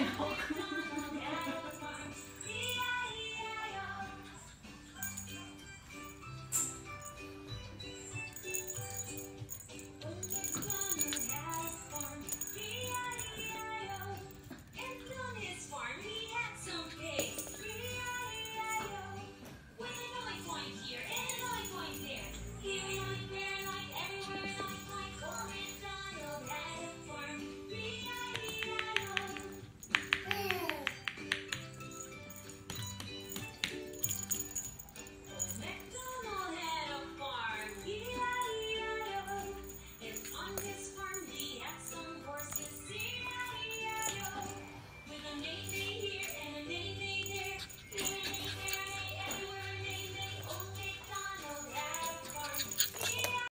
now.